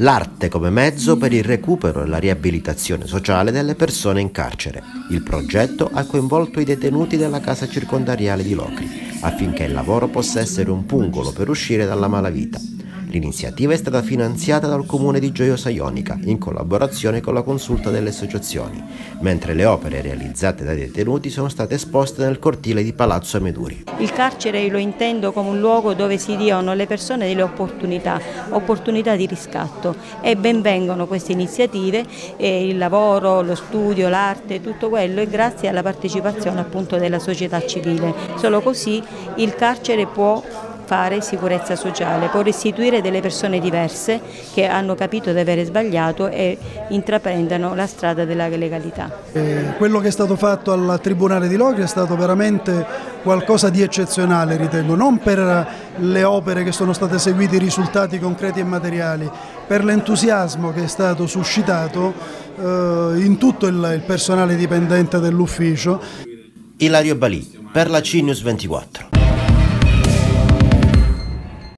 l'arte come mezzo per il recupero e la riabilitazione sociale delle persone in carcere. Il progetto ha coinvolto i detenuti della casa circondariale di Locri affinché il lavoro possa essere un pungolo per uscire dalla malavita. L'iniziativa è stata finanziata dal comune di Gioiosa Ionica in collaborazione con la consulta delle associazioni, mentre le opere realizzate dai detenuti sono state esposte nel cortile di Palazzo Ameduri. Il carcere lo intendo come un luogo dove si diano alle persone delle opportunità, opportunità di riscatto e benvengono queste iniziative, il lavoro, lo studio, l'arte, tutto quello e grazie alla partecipazione appunto della società civile. Solo così il carcere può fare sicurezza sociale, può restituire delle persone diverse che hanno capito di avere sbagliato e intraprendano la strada della legalità. Eh, quello che è stato fatto al Tribunale di Logri è stato veramente qualcosa di eccezionale, ritengo, non per le opere che sono state eseguite, i risultati concreti e materiali, per l'entusiasmo che è stato suscitato eh, in tutto il, il personale dipendente dell'ufficio. Ilario Balì, per la CNews 24.